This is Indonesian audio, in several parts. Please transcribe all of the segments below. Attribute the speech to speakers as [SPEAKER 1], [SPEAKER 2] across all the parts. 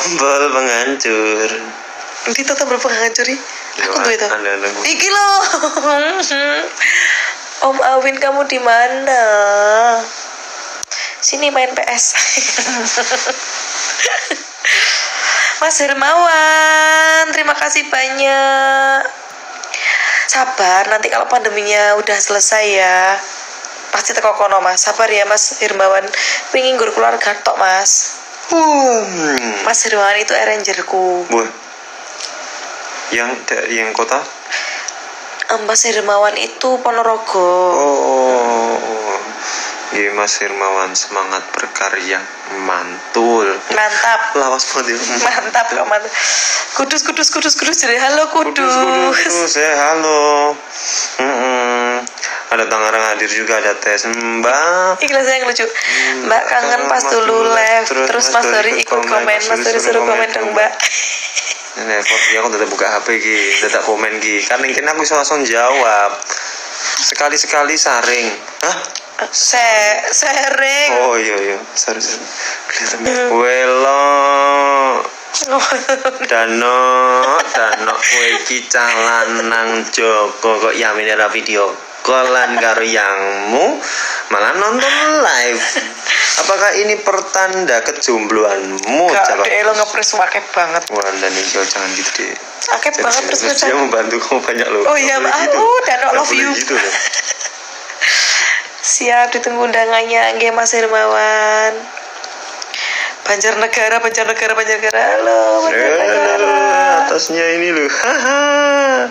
[SPEAKER 1] tombol penghancur
[SPEAKER 2] Di tetap berpenghancur ih. Aku tuh itu. Iki loh. Om Awin kamu di mana? Sini main PS. Mas Hermawan, terima kasih banyak. Sabar, nanti kalau pandeminya udah selesai ya. Pasti teko kono Mas. Sabar ya Mas Hermawan. Pingin gur keluarga tok Mas.
[SPEAKER 1] Hmm.
[SPEAKER 2] Mas Hermawan itu arrangerku.
[SPEAKER 1] Wah. Yang dari yang kota?
[SPEAKER 2] Em, Mas Hermawan itu Ponorogo.
[SPEAKER 1] Oh. Iya Mas Firmawan semangat berkarya mantul.
[SPEAKER 2] Mantap.
[SPEAKER 1] Lawas banget ya.
[SPEAKER 2] Mantap kok mantap. Kudus kudus kudus kudus jadi halo kudus.
[SPEAKER 1] Kudus, kudus, kudus, ya halo. Mm-mm. Ada Tangerang hadir juga ada tes Mbak.
[SPEAKER 2] Ikhlas yang lucu. Mbak kangen pas dulu live,
[SPEAKER 1] terus
[SPEAKER 2] terus
[SPEAKER 1] Mas Dori ikut komen, Mas Dori suruh komen dong,
[SPEAKER 2] Mbak.
[SPEAKER 1] Ini repot ya aku udah buka HP ki, udah komen ki. Kan mungkin aku bisa langsung jawab. Sekali-sekali saring. Hah?
[SPEAKER 2] Se sering.
[SPEAKER 1] Oh iya iya, sorry sorry. Kelihatan. Welo. Dano, Dano kowe iki calanang Joko kok yamine ra video kolan karo yangmu malah nonton live. Apakah ini pertanda kejombloanmu?
[SPEAKER 2] Gak deh lo ngepres wakil banget.
[SPEAKER 1] Wah, dan ini jangan gitu deh.
[SPEAKER 2] Akeh banget terus
[SPEAKER 1] dia membantu kamu banyak loh.
[SPEAKER 2] Oh iya,
[SPEAKER 1] boleh
[SPEAKER 2] Mbak. Oh,
[SPEAKER 1] Nggak
[SPEAKER 2] love you.
[SPEAKER 1] Gitu loh.
[SPEAKER 2] Siap ditunggu undangannya Nggih Mas Hermawan. Banjarnegara, Banjarnegara, Banjarnegara. Halo, Banjarnegara.
[SPEAKER 1] Atasnya ini loh. Haha.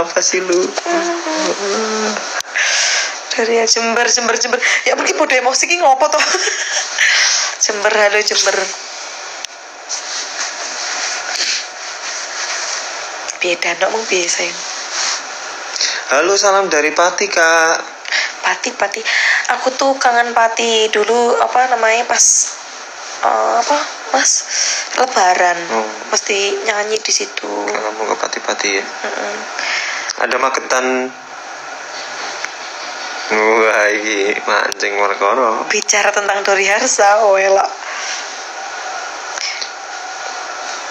[SPEAKER 1] Apa sih lu?
[SPEAKER 2] dari ya Jember Jember Jember ya pergi bodoh emosi ki ngopo toh Jember halo Jember danok mung piye sayang
[SPEAKER 1] Halo, salam dari Pati, Kak.
[SPEAKER 2] Pati Pati aku tuh kangen Pati dulu apa namanya pas eh, apa Mas Lebaran
[SPEAKER 1] Oh.
[SPEAKER 2] mesti nyanyi di situ
[SPEAKER 1] Kamu ke Pati-Pati ya?
[SPEAKER 2] Mm-mm.
[SPEAKER 1] Ada magetan. Wah, ini mancing warkoro.
[SPEAKER 2] bicara tentang Dori Harsa oh elok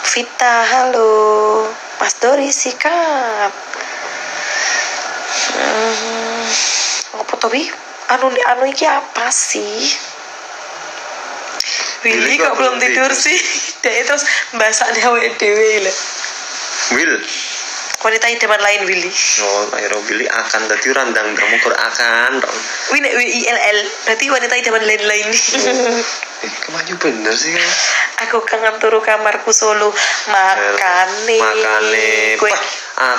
[SPEAKER 2] Vita halo Mas Dori sikap hmm, apa Bi? anu anu iki apa sih Willy kok belum tidur sih dia terus dewe dewe lho
[SPEAKER 1] Will.
[SPEAKER 2] Wanita idaman lain Willy
[SPEAKER 1] Oh, akhirnya Willy akan tadi randang kamu kur akan.
[SPEAKER 2] Wih, W I L L berarti wanita idaman lain lain
[SPEAKER 1] Eh, kemaju bener sih kan?
[SPEAKER 2] Aku kangen turu kamarku solo makane.
[SPEAKER 1] Makane. Pah,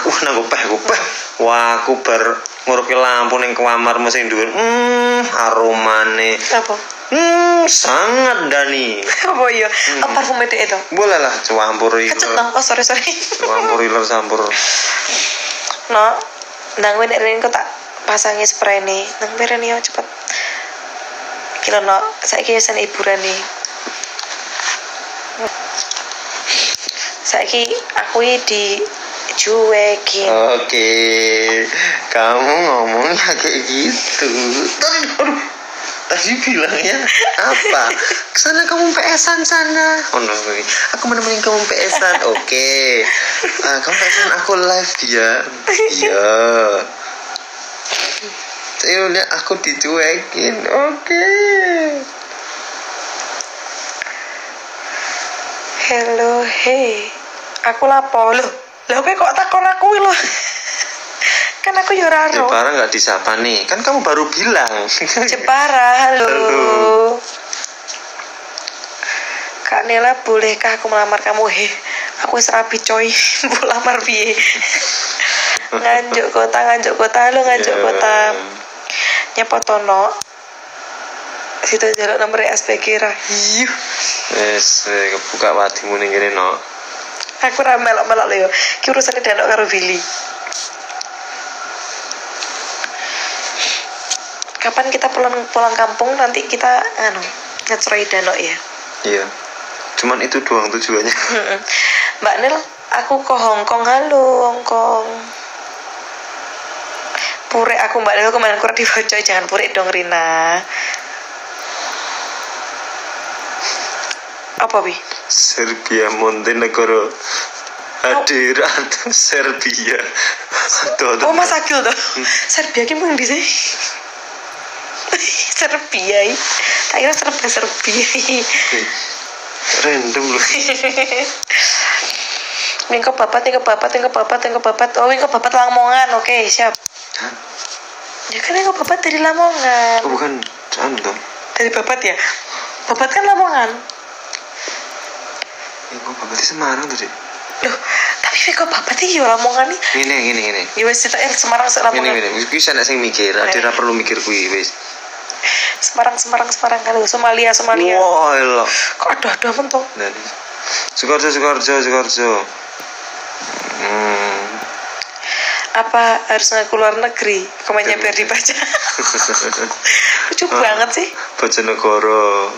[SPEAKER 1] aku nang peh aku peh. Wah, aku bar ngurupi lampu ning kamar mesin dhuwur. Hmm, aromane.
[SPEAKER 2] apa?
[SPEAKER 1] Hmm, sangat Dani.
[SPEAKER 2] Apa ya? Apa parfum itu itu?
[SPEAKER 1] Boleh lah campur
[SPEAKER 2] Kecut
[SPEAKER 1] iler.
[SPEAKER 2] dong. Oh sorry sorry.
[SPEAKER 1] Campur iler campur.
[SPEAKER 2] no, nang gue nek kok tak pasangi spray nih. Nang beren yo cepet. Kilo no, saya kira sen hiburan nih. Saya aku ini di cuekin.
[SPEAKER 1] Oke, kamu ngomongnya kayak gitu. Aduh, tadi bilangnya apa? Ke sana kamu PS-an sana. Oh no, aku menemani kamu PS-an. Oke, Ah, kamu PS-an aku live dia. Iya. Lihat aku dicuekin. Oke.
[SPEAKER 2] Hello, hey. Aku lapo loh. Kowe kok takon aku lho. Kan aku yo ora ro.
[SPEAKER 1] Jepara nggak disapa nih. Kan kamu baru bilang.
[SPEAKER 2] Jepara, halo.
[SPEAKER 1] Halo.
[SPEAKER 2] Kak Nela, bolehkah aku melamar kamu? Heh, aku wis rapi coy. Mau lamar piye? nganjuk kota, nganjuk kota, halo nganjuk
[SPEAKER 1] Ya.
[SPEAKER 2] kota. Nyepotono. Situ jaluk nomor SPG ra.
[SPEAKER 1] Wes, eh, kebuka wadimu ning kene no.
[SPEAKER 2] Aku ra melok-melok lho yo. Ki urusane danok karo Billy. Kapan kita pulang pulang kampung nanti kita anu ngecroi danok ya.
[SPEAKER 1] Iya. Cuman itu doang tujuannya.
[SPEAKER 2] Mbak Nil, aku ke Hongkong. Halo, Hongkong. Pure aku Mbak Nil kemarin kurang dibocoy. Jangan pure dong, Rina. Apa, Bi?
[SPEAKER 1] Serbia Montenegro hadir atau Serbia.
[SPEAKER 2] Oh Mas Agil tuh. Serbia ki mung di sih. Serbia. Tak kira Serbia Serbia. i.
[SPEAKER 1] random loh
[SPEAKER 2] Mingko babat, mingko babat, mingko babat, mingko babat. Oh, mingko babat Lamongan. Oke, siap.
[SPEAKER 1] Hah?
[SPEAKER 2] Ya kan mingko babat dari Lamongan.
[SPEAKER 1] oh bukan anu toh
[SPEAKER 2] Dari babat ya. Babat kan Lamongan.
[SPEAKER 1] ya kok berarti Semarang tuh deh
[SPEAKER 2] Loh, tapi mingko babat iki yo Lamongan nih.
[SPEAKER 1] gini gini gini
[SPEAKER 2] Ya wis cerita Semarang
[SPEAKER 1] gini
[SPEAKER 2] Lamongan.
[SPEAKER 1] gini bisa nek sing mikir ada ra perlu mikir kuwi wis
[SPEAKER 2] Semarang Semarang Semarang kalau Somalia Somalia.
[SPEAKER 1] wah elah
[SPEAKER 2] Kok ada ada mentok?
[SPEAKER 1] dan Sukarjo Sukarjo Sukarjo hmm
[SPEAKER 2] Apa harus ngaku luar negeri? Komennya biar dibaca. Lucu banget sih.
[SPEAKER 1] Bojonegoro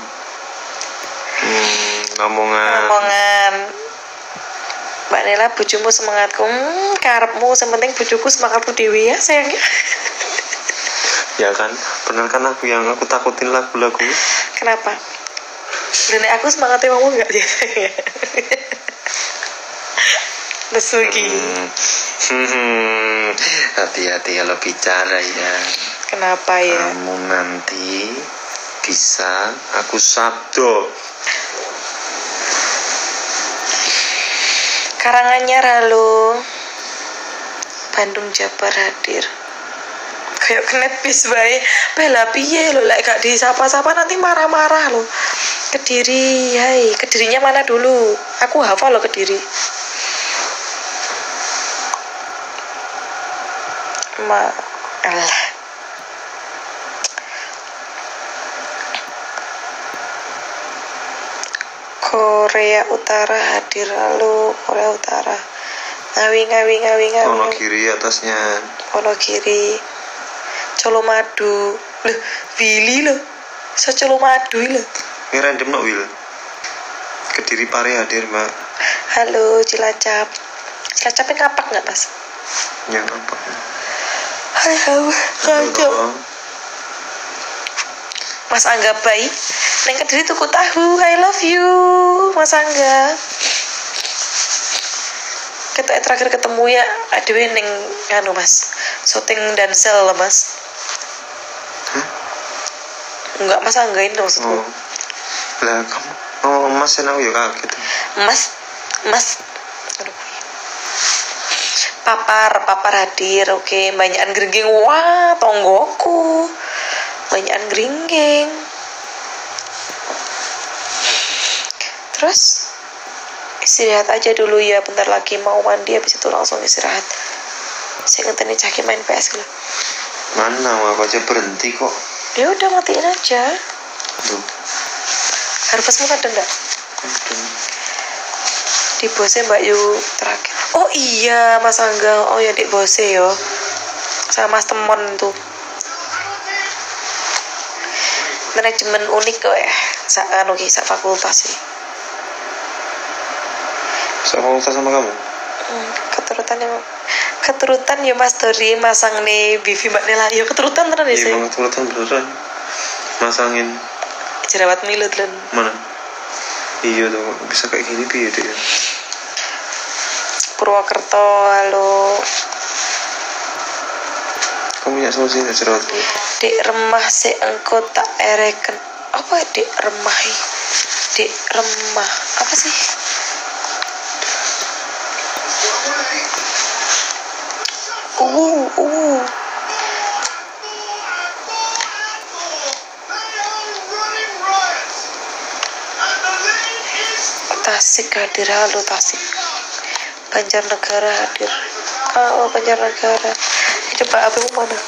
[SPEAKER 1] hmm Lamongan
[SPEAKER 2] Lamongan. Mbak Nela, bojomu semangatku. Hmm, karepmu, sementing bojoku semangatku dewi ya sayangnya.
[SPEAKER 1] ya kan benar kan aku yang aku takutin lagu-lagu
[SPEAKER 2] Kenapa? Dan aku semangatnya kamu enggak ya? Lesu iki.
[SPEAKER 1] Hmm. Hmm. hati-hati kalau bicara ya
[SPEAKER 2] Kenapa ya?
[SPEAKER 1] kamu nanti bisa aku sabdo
[SPEAKER 2] Karangannya Halo. Bandung Jabar hadir. Kayak kenet bis bae. Bela piye lo lek gak disapa-sapa nanti marah-marah lo. Kediri, hai, Kedirinya mana dulu? Aku hafal lo Kediri. Ma alah. Korea Utara hadir lalu Korea Utara ngawi ngawi ngawi ngawi
[SPEAKER 1] kiri atasnya
[SPEAKER 2] Wonogiri Colomadu loh Willy loh. So Colomadu loh.
[SPEAKER 1] Ini random no Will kediri pare hadir mbak.
[SPEAKER 2] Halo Cilacap. Cilacapnya ngapak nggak mas?
[SPEAKER 1] Yang apa
[SPEAKER 2] halo kacau Mas Angga Bayi. Neng kediri tuku tahu. I love you Mas Angga. Kita terakhir ketemu ya Aduh neng anu mas. Syuting dan sel mas? Enggak mas Angga ini maksudku.
[SPEAKER 1] Oh. Lah kamu oh mas aku ya kaget
[SPEAKER 2] Mas Mas. Aduh. Papar Papar hadir Oke. Banyakan geringging. Wah tonggoku. Banyakan geringging. Terus istirahat aja dulu ya. Bentar lagi mau mandi habis itu langsung istirahat. Saya ngenteni caki main PS dulu
[SPEAKER 1] mana mau aku aja berhenti kok
[SPEAKER 2] ya udah matiin aja.
[SPEAKER 1] Tuh
[SPEAKER 2] harvestmu ada enggak di bosnya Mbak Yu terakhir. Oh iya Mas Angga. Oh ya di bosnya yo sama Mas Temon tuh. Manajemen unik kok ya. Sa anu ki sak fakultas sih
[SPEAKER 1] sama fakultas sama kamu?
[SPEAKER 2] Hmm, keturutan ya keturutan ya Mas Dori masang nih Bivi Mbak Nela. Ya keturutan tenan ya
[SPEAKER 1] iya
[SPEAKER 2] sih
[SPEAKER 1] banget turutan beneran. Masangin.
[SPEAKER 2] Jerawat milut lan
[SPEAKER 1] mana? Iya tuh bisa kayak gini piye deh
[SPEAKER 2] Purwokerto halo.
[SPEAKER 1] Kamu punya solusi nggak jerawat
[SPEAKER 2] dek remah se engko tak ereken. Apa ya, dek remah i? dek remah. Apa sih Tasik hadir halo Tasik. Banjarnegara hadir. Oh Banjarnegara. Coba apa mana?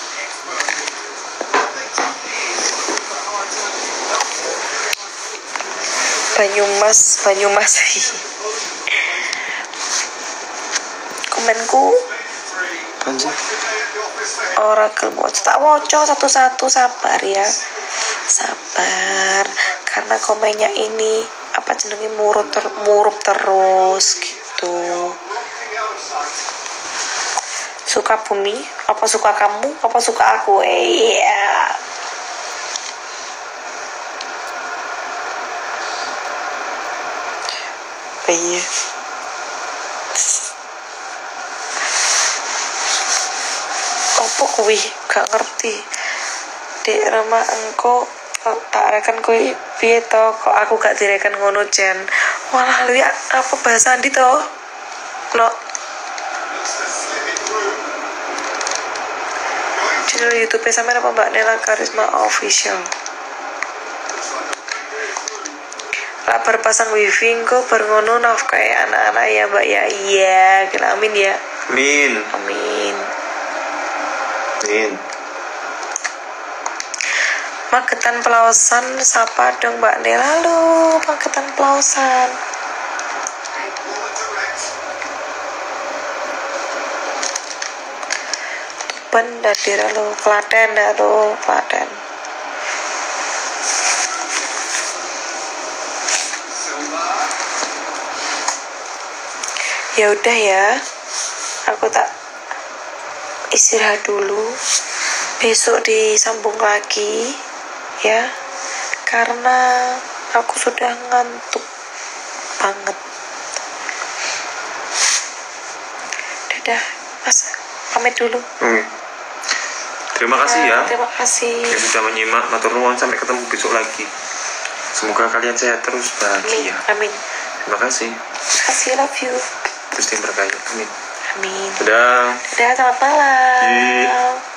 [SPEAKER 2] Banyumas Banyumas. Komenku
[SPEAKER 1] anjir
[SPEAKER 2] Oracle Watch tak woco satu-satu. Sabar ya. Sabar. Karena komennya ini apa jenenge murup ter murup terus gitu. Suka bumi? Apa suka kamu? Apa suka aku? Iya. Iya. opo kuwi gak ngerti. Dek Rama engko kok tak rekan kuwi piye to? Kok aku gak direken ngono Jen? Walah lu apa bahasa Andi to? No channel YouTube sama apa Mbak Nela Karisma Official? Lah berpasang wifi kok berngono naf kayak anak-anak ya mbak ya? Iya amin ya.
[SPEAKER 1] Min,
[SPEAKER 2] amin
[SPEAKER 1] Min.
[SPEAKER 2] Magetan Pelausan sapa dong Mbak Nela? Lo Magetan Pelausan. Tuban lo Klaten lo Klaten. Ya udah ya aku tak istirahat dulu besok disambung lagi ya karena aku sudah ngantuk banget dadah mas pamit dulu
[SPEAKER 1] Hmm. Terima kasih ya
[SPEAKER 2] terima kasih
[SPEAKER 1] yang sudah menyimak. Matur nuwun sampai ketemu besok lagi. Semoga kalian sehat terus
[SPEAKER 2] amin
[SPEAKER 1] bahagia.
[SPEAKER 2] amin
[SPEAKER 1] Terima kasih.
[SPEAKER 2] kasih love you
[SPEAKER 1] Terus yang berkaya. Amin.
[SPEAKER 2] Amin
[SPEAKER 1] Dadah.
[SPEAKER 2] dadah selamat malam
[SPEAKER 1] Iya.